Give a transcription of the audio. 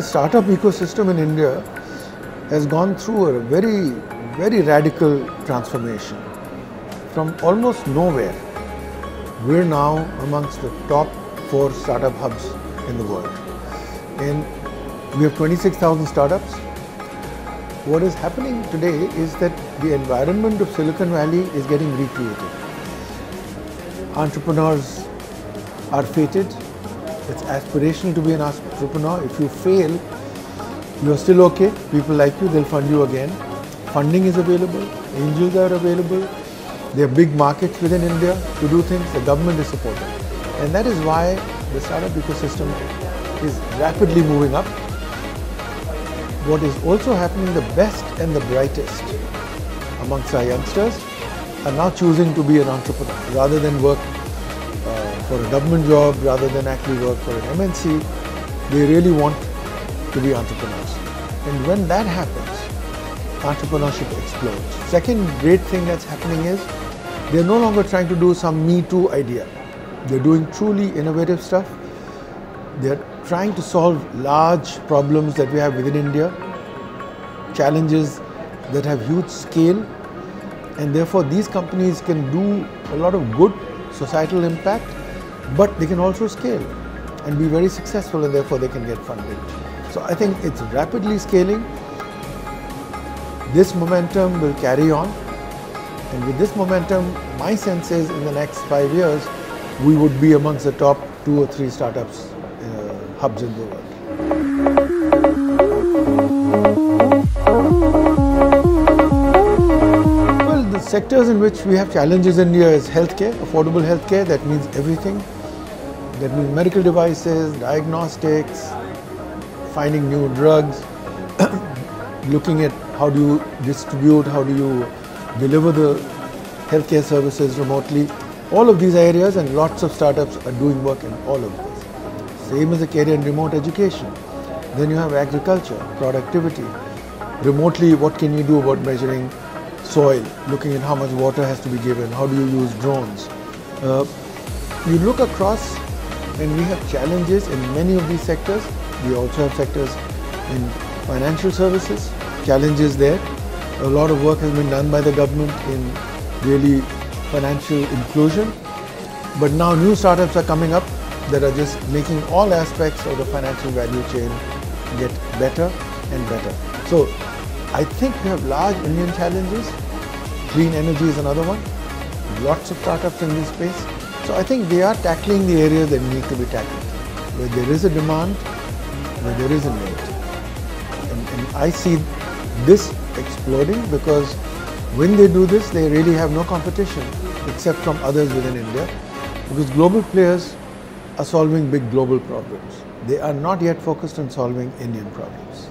startup ecosystem in India has gone through a very, very radical transformation. From almost nowhere, we're now amongst the top four startup hubs in the world. And we have 26,000 startups. What is happening today is that the environment of Silicon Valley is getting recreated. Entrepreneurs are feted. It's aspirational to be an entrepreneur. If you fail, you're still okay. People like you, they'll fund you again. Funding is available, angels are available. There are big markets within India to do things. The government is supporting. And that is why the startup ecosystem is rapidly moving up. What is also happening, the best and the brightest amongst our youngsters are now choosing to be an entrepreneur rather than work for a government job, rather than actually work for an MNC. They really want to be entrepreneurs. And when that happens, entrepreneurship explodes. Second great thing that's happening is they're no longer trying to do some Me Too idea. They're doing truly innovative stuff. They're trying to solve large problems that we have within India, challenges that have huge scale, and therefore these companies can do a lot of good societal impact, but they can also scale and be very successful, and therefore they can get funding. So I think it's rapidly scaling. This momentum will carry on. And with this momentum, my sense is in the next five years, we would be amongst the top two or three startups uh, hubs in the world. Sectors in which we have challenges in India is healthcare, affordable healthcare. That means everything. That means medical devices, diagnostics, finding new drugs, looking at how do you distribute, how do you deliver the healthcare services remotely. All of these areas and lots of startups are doing work in all of this. Same as a career in remote education. Then you have agriculture, productivity. Remotely, what can you do about measuring soil, looking at how much water has to be given, how do you use drones. Uh, you look across and we have challenges in many of these sectors. We also have sectors in financial services, challenges there. A lot of work has been done by the government in really financial inclusion. But now new startups are coming up that are just making all aspects of the financial value chain get better and better. So I think we have large Indian challenges. Clean energy is another one. Lots of startups in this space. So I think they are tackling the areas that need to be tackled. Where there is a demand, where there is a need. And, and I see this exploding because when they do this, they really have no competition except from others within India. Because global players are solving big global problems. They are not yet focused on solving Indian problems.